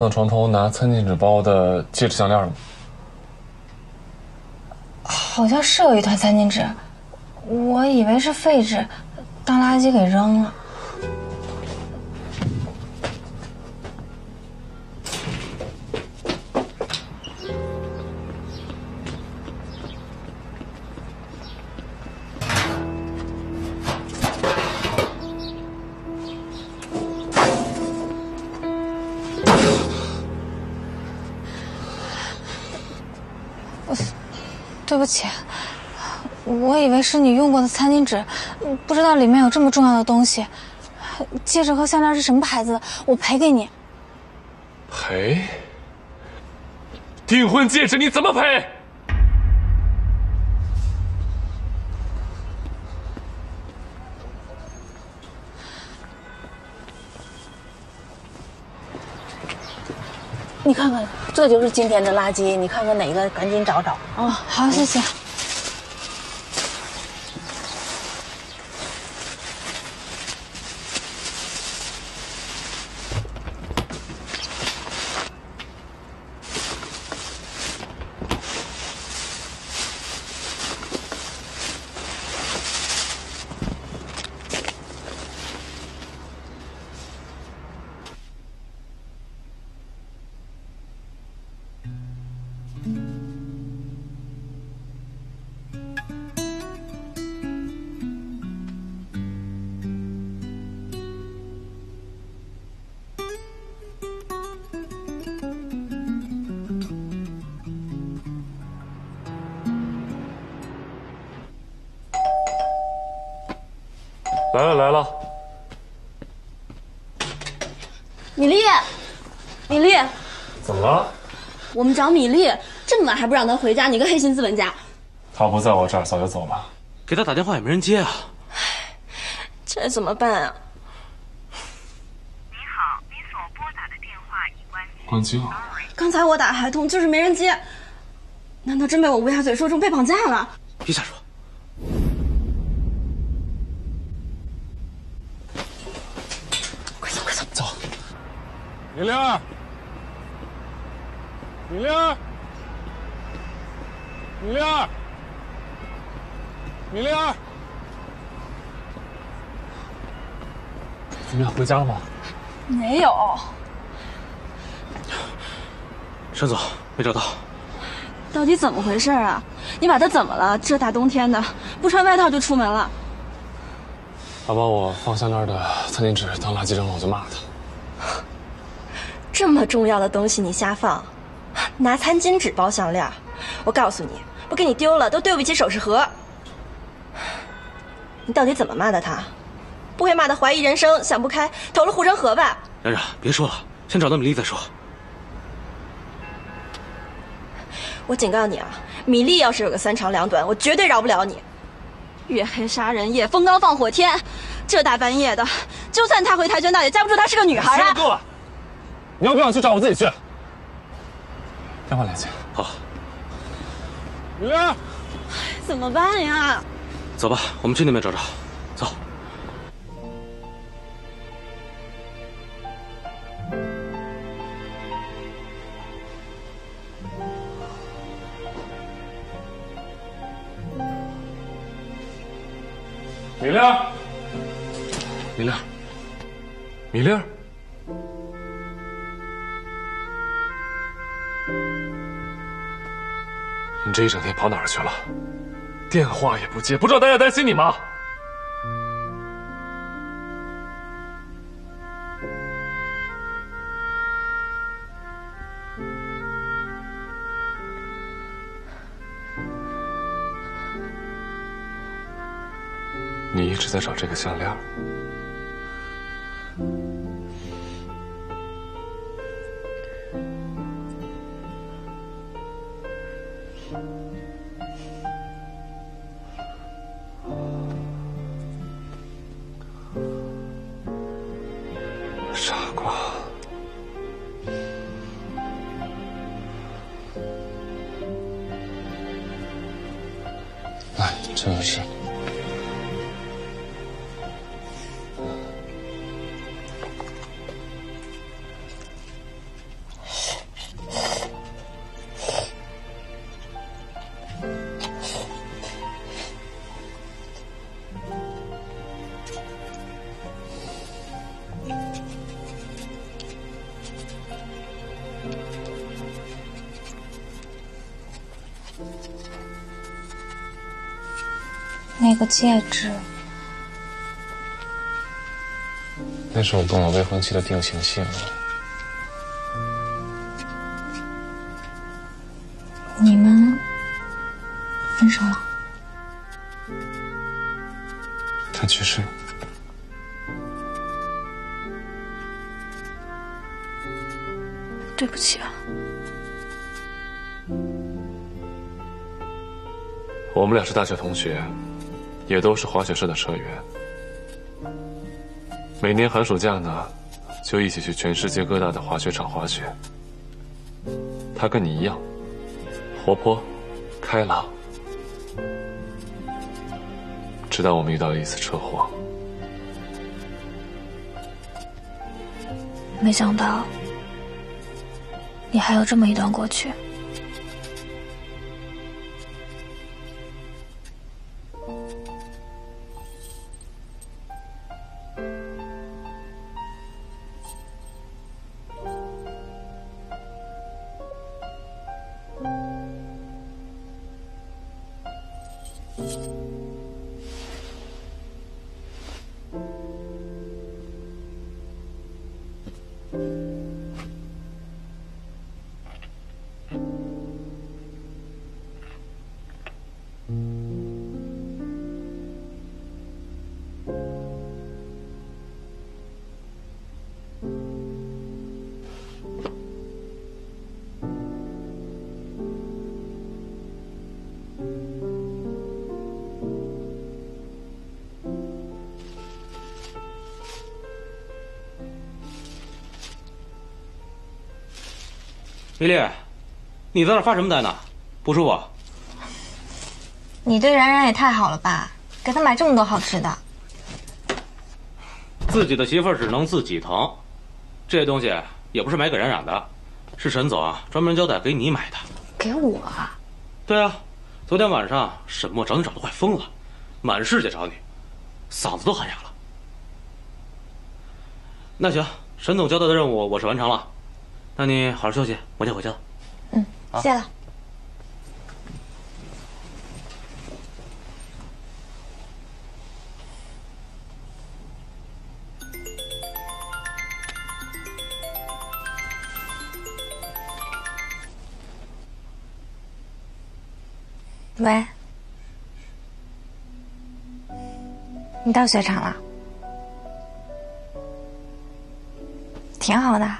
那床头拿餐巾纸包的戒指项链吗？好像是有一团餐巾纸，我以为是废纸，当垃圾给扔了。对不起，我以为是你用过的餐巾纸，不知道里面有这么重要的东西。戒指和项链是什么牌子的？我赔给你。赔？订婚戒指你怎么赔？你看看，这就是今天的垃圾。你看看哪个，赶紧找找。哦，好，谢谢。来了来了，米粒，米粒，怎么了？我们找米粒，这么晚还不让她回家，你个黑心资本家！她不在我这儿，早就走了。给她打电话也没人接啊！这怎么办啊？你好，您所拨打的电话已关机。关机了。刚才我打还通，就是没人接。难道真被我乌鸦嘴说中被绑架了？别瞎说。快走快走走！米粒儿，米粒儿，米粒儿，米粒儿，怎么样？回家了吗？没有。沈总没找到，到底怎么回事啊？你把他怎么了？这大冬天的，不穿外套就出门了。他把我放项链的餐巾纸当垃圾扔了，我就骂他。这么重要的东西你瞎放，拿餐巾纸包项链，我告诉你，不给你丢了都对不起首饰盒。你到底怎么骂的他？不会骂的怀疑人生、想不开、投了护城河吧？冉冉，别说了，先找到米粒再说。我警告你啊，米粒要是有个三长两短，我绝对饶不了你。月黑杀人夜，风高放火天，这大半夜的，就算他会跆拳道，也架不住她是个女孩啊！够了！你要不想去找我自己去。电话联系。好。米粒儿，怎么办呀？走吧，我们去那边找找。走。米粒儿，米粒儿，米粒儿，你这一整天跑哪儿去了？电话也不接，不知道大家担心你吗？你一直在找这个项链。傻瓜。哎，真的是。那个戒指，那是我跟我未婚妻的定情信物。你们分手了？他去世了。对不起啊，我们俩是大学同学，也都是滑雪社的社员。每年寒暑假呢，就一起去全世界各大的滑雪场滑雪。他跟你一样，活泼、开朗，直到我们遇到了一次车祸。没想到你还有这么一段过去。米粒，你在那发什么呆呢？不舒服？你对冉冉也太好了吧，给她买这么多好吃的。自己的媳妇儿只能自己疼，这东西也不是买给冉冉的，是沈总啊专门交代给你买的。给我啊？对啊，昨天晚上沈墨找你找的快疯了，满世界找你，嗓子都喊哑了。那行，沈总交代的任务我是完成了，那你好好休息，我先回去了。嗯，谢了。喂，你到雪场了？挺好的。